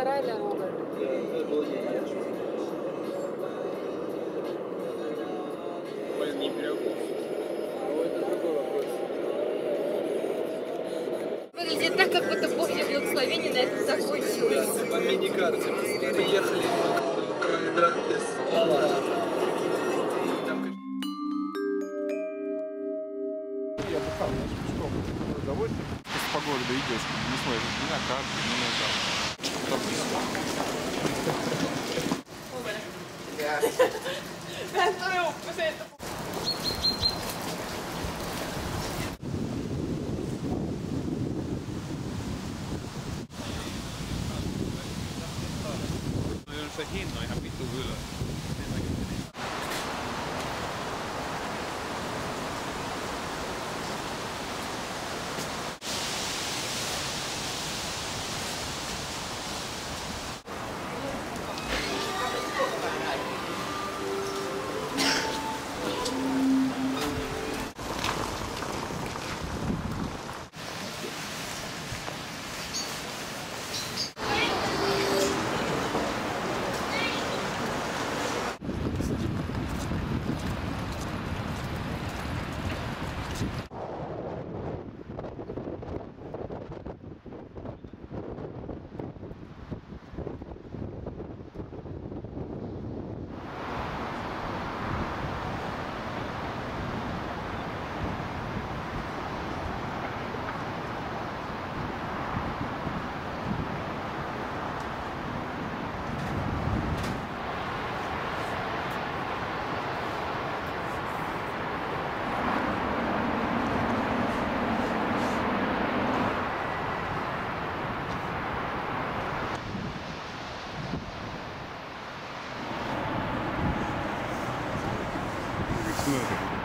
вторая дорога. Это другой вопрос. Выглядит так, как будто Божье благословение на этом закончилось. По мини-карте приехали. Я бы там, знаешь, пешком довольно. С погоды да идешь, не смотришь ни на карту, ни на Vänta ihop sig. Se hinnoin ihan vittu ylös. 숨어야